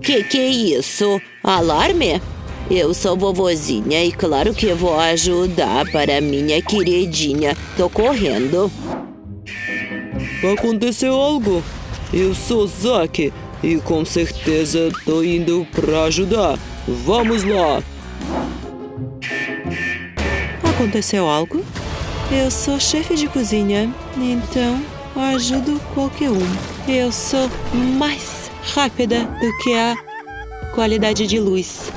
Que que é isso? Alarme? Eu sou vovozinha e claro que vou ajudar para minha queridinha. Tô correndo. Aconteceu algo? Eu sou Zack e com certeza tô indo para ajudar. Vamos lá! Aconteceu algo? Eu sou chefe de cozinha, então ajudo qualquer um. Eu sou mais rápida do que a qualidade de luz.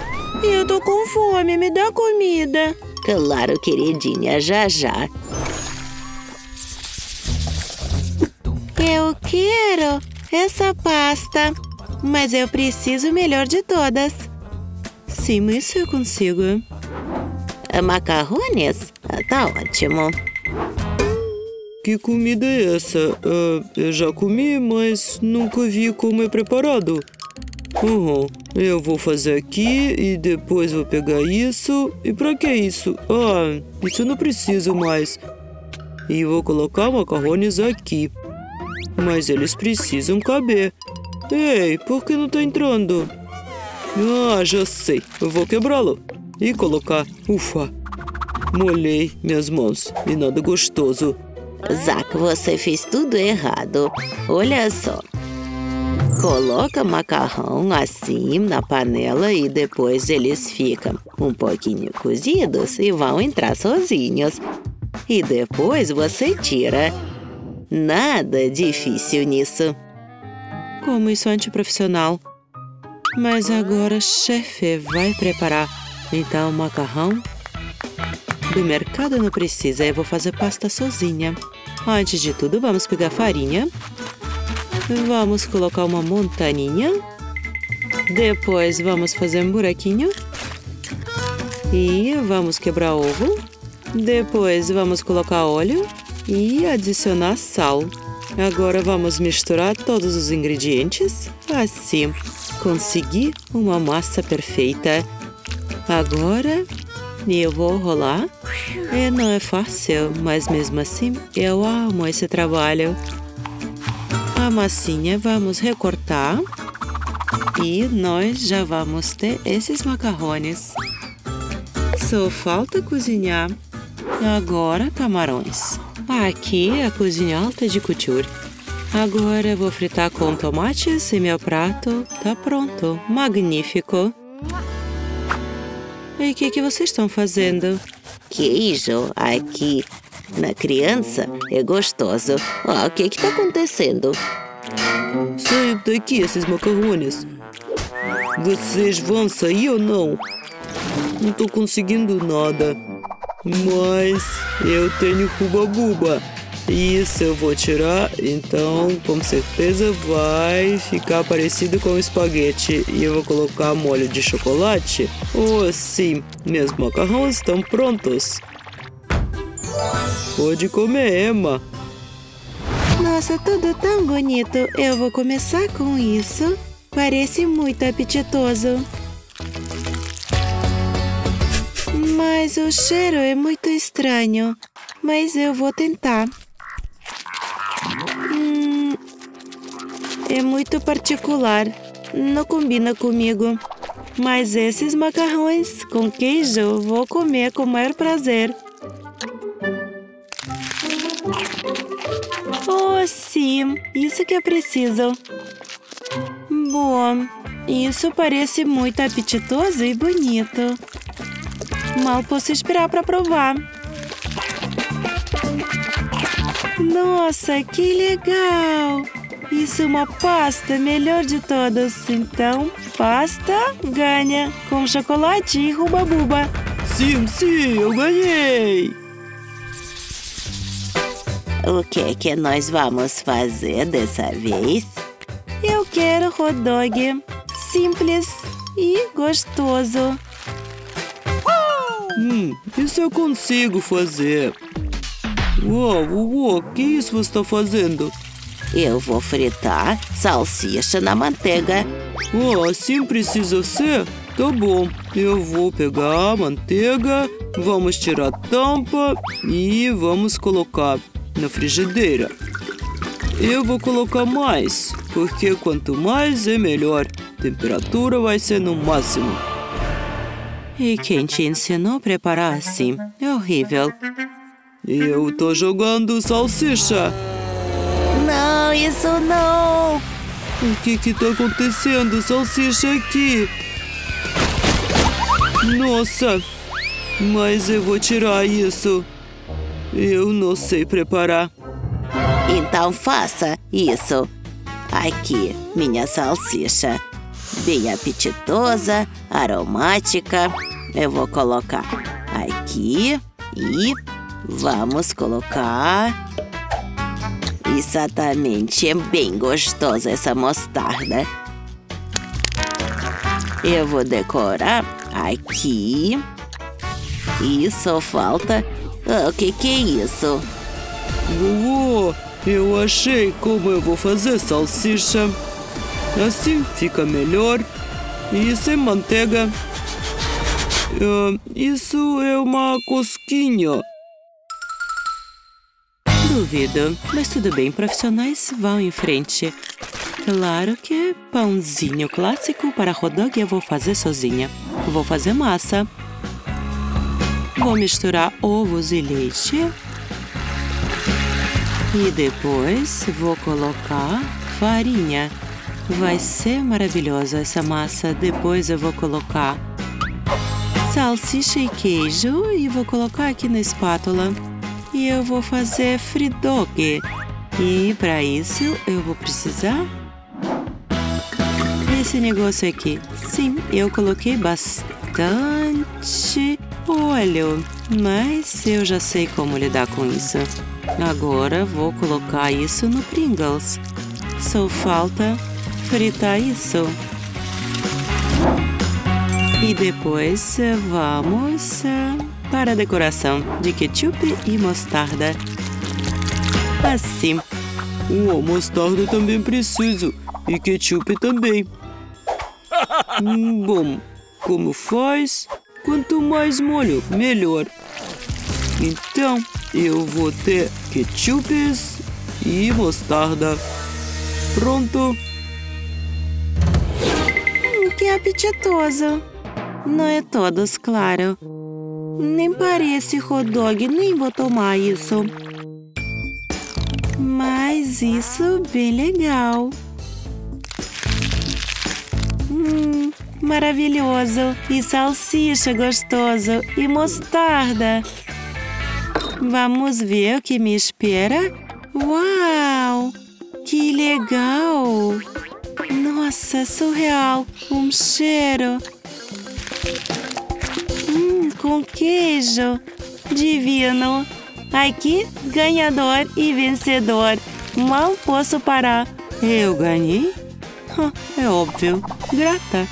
Eu tô com fome, me dá comida. Claro, queridinha, já já. Eu quero essa pasta, mas eu preciso melhor de todas. Sim, isso eu consigo. Macarrones? Tá ótimo. Que comida é essa? Uh, eu já comi, mas nunca vi como é preparado. Uhum. Eu vou fazer aqui e depois vou pegar isso. E pra que isso? Ah, isso eu não preciso mais. E vou colocar macarrones aqui. Mas eles precisam caber. Ei, por que não tá entrando? Ah, já sei. Eu vou quebrá-lo. E colocar. Ufa. Molhei minhas mãos. E nada gostoso. Zack, você fez tudo errado. Olha só. Coloca macarrão assim na panela e depois eles ficam um pouquinho cozidos e vão entrar sozinhos. E depois você tira. Nada difícil nisso. Como isso é antiprofissional. Mas agora chefe vai preparar. Então, macarrão do mercado não precisa, eu vou fazer pasta sozinha. Antes de tudo, vamos pegar farinha. Vamos colocar uma montaninha. Depois, vamos fazer um buraquinho. E vamos quebrar ovo. Depois, vamos colocar óleo e adicionar sal. Agora, vamos misturar todos os ingredientes. Assim, consegui uma massa perfeita. Agora, eu vou rolar. É, não é fácil, mas mesmo assim eu amo esse trabalho. A massinha vamos recortar e nós já vamos ter esses macarrones. Só falta cozinhar. Agora camarões. Aqui é a cozinha alta de couture. Agora vou fritar com tomates e meu prato tá pronto. Magnífico! E o que, que vocês estão fazendo? Queijo aqui na criança é gostoso. Ah, o que está acontecendo? Saiam daqui esses macarrones. Vocês vão sair ou não? Não estou conseguindo nada. Mas eu tenho Isso eu vou tirar, então com certeza vai ficar parecido com espaguete. E eu vou colocar molho de chocolate. Oh, sim, meus macarrões estão prontos. Pode comer, Emma. Nossa, tudo tão bonito. Eu vou começar com isso. Parece muito apetitoso. Mas o cheiro é muito estranho. Mas eu vou tentar. Hum, é muito particular. Não combina comigo. Mas esses macarrões com queijo vou comer com maior prazer. Oh, sim, isso que é preciso. Bom, isso parece muito apetitoso e bonito. Mal posso esperar para provar. Nossa, que legal! Isso é uma pasta melhor de todas. Então, pasta ganha com chocolate e ruba-buba. Sim, sim, eu ganhei! O que é que nós vamos fazer dessa vez? Eu quero hot dog. Simples e gostoso. Hum, isso eu consigo fazer. Uau, uau, que isso você está fazendo? Eu vou fritar salsicha na manteiga. Oh, assim precisa ser? Tá bom, eu vou pegar a manteiga, vamos tirar a tampa e vamos colocar na frigideira. Eu vou colocar mais, porque quanto mais é melhor. Temperatura vai ser no máximo. E quem te ensinou a preparar assim? É horrível. Eu tô jogando salsicha. Não, isso não! O que que tá acontecendo? Salsicha aqui. Nossa, mas eu vou tirar isso. Eu não sei preparar. Então faça isso. Aqui, minha salsicha. Bem apetitosa, aromática. Eu vou colocar aqui e vamos colocar. Exatamente, é bem gostosa essa mostarda. Eu vou decorar aqui. E só falta. O que, que é isso? Vovô, eu achei como eu vou fazer salsicha. Assim fica melhor. E sem manteiga. Uh, isso é uma cosquinha. Duvido, mas tudo bem, profissionais vão em frente. Claro que pãozinho clássico para hot dog eu vou fazer sozinha. Vou fazer massa. Vou misturar ovos e leite. E depois vou colocar farinha. Vai ser maravilhosa essa massa. Depois eu vou colocar salsicha e queijo e vou colocar aqui na espátula. E eu vou fazer fridog. E para isso eu vou precisar esse negócio aqui. Sim, eu coloquei bastante óleo, mas eu já sei como lidar com isso. Agora vou colocar isso no Pringles. Só falta fritar isso. E depois vamos eh, para a decoração de ketchup e mostarda. Assim. Oh, mostarda também preciso. E ketchup também. Hum, bom, como faz? Quanto mais molho, melhor. Então, eu vou ter ketchups e mostarda. Pronto. Hum, que apetitoso. Não é todos, claro. Nem parece hot dog, nem vou tomar isso. Mas isso bem legal. Hum, maravilhoso. E salsicha gostoso. E mostarda. Vamos ver o que me espera? Uau! Que legal! Nossa, surreal! Um cheiro! Com queijo! Divino! Aqui, ganhador e vencedor! Mal posso parar! Eu ganhei? É óbvio. Grata.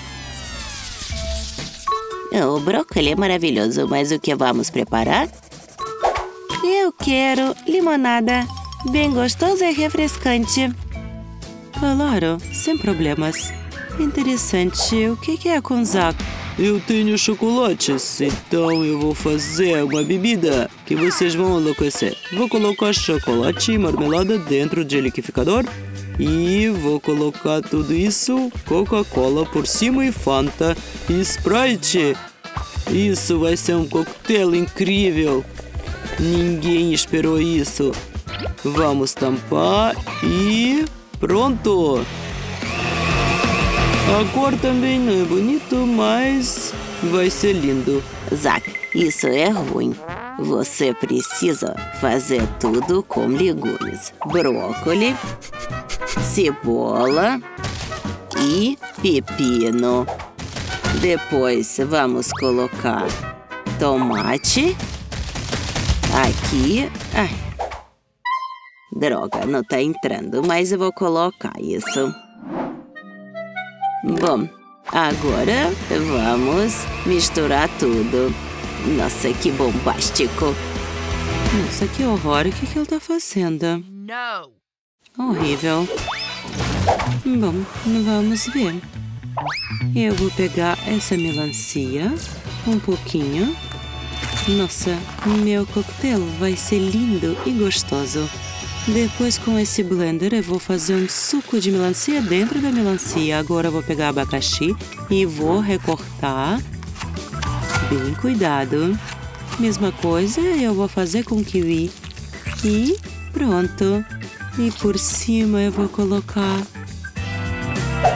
O brócolis é maravilhoso, mas o que vamos preparar? Eu quero limonada. Bem gostoso e refrescante. Claro, sem problemas. Interessante, o que é com Zac? Eu tenho chocolates, então eu vou fazer uma bebida que vocês vão enlouquecer. Vou colocar chocolate e marmelada dentro do liquidificador e vou colocar tudo isso, Coca-Cola por cima e Fanta e Sprite. Isso vai ser um coquetel incrível. Ninguém esperou isso. Vamos tampar e pronto. A cor também não é bonito, mas vai ser lindo. Zack, isso é ruim. Você precisa fazer tudo com legumes. Brócolis, cebola e pepino. Depois vamos colocar tomate. Aqui. Ai. Droga, não tá entrando, mas eu vou colocar isso. Bom, agora vamos misturar tudo. Nossa, que bombástico. Nossa, que horror. O que, que ele tá fazendo? Não. Horrível. Bom, vamos ver. Eu vou pegar essa melancia, um pouquinho. Nossa, meu coquetel vai ser lindo e gostoso. Depois, com esse blender, eu vou fazer um suco de melancia dentro da melancia. Agora, eu vou pegar abacaxi e vou recortar. Bem cuidado. Mesma coisa eu vou fazer com kiwi. E pronto. E por cima eu vou colocar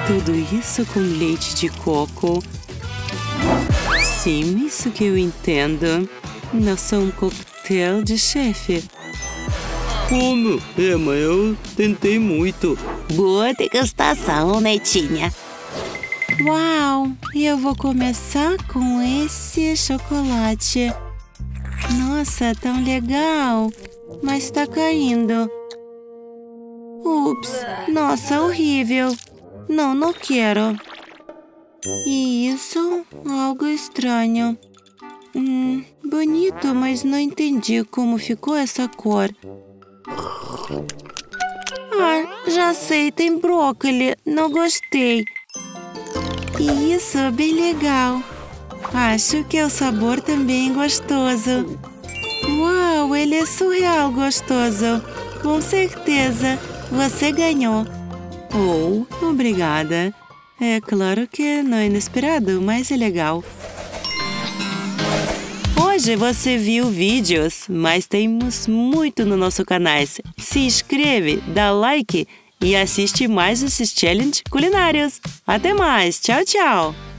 tudo isso com leite de coco. Sim, isso que eu entendo. Não sou um coquetel de chefe. Como? É, mas eu tentei muito. Boa degustação, netinha. Uau! E eu vou começar com esse chocolate. Nossa, tão legal! Mas tá caindo. Ups! Nossa, horrível! Não, não quero. E isso? Algo estranho. Hum, bonito, mas não entendi como ficou essa cor. Ah, já sei, tem brócolis. Não gostei. E isso, bem legal. Acho que o sabor também é gostoso. Uau, ele é surreal gostoso. Com certeza, você ganhou. Oh, obrigada. É claro que não é inesperado, mas é legal. Hoje você viu vídeos, mas temos muito no nosso canal. Se inscreve, dá like e assiste mais esses challenges culinários. Até mais, tchau, tchau!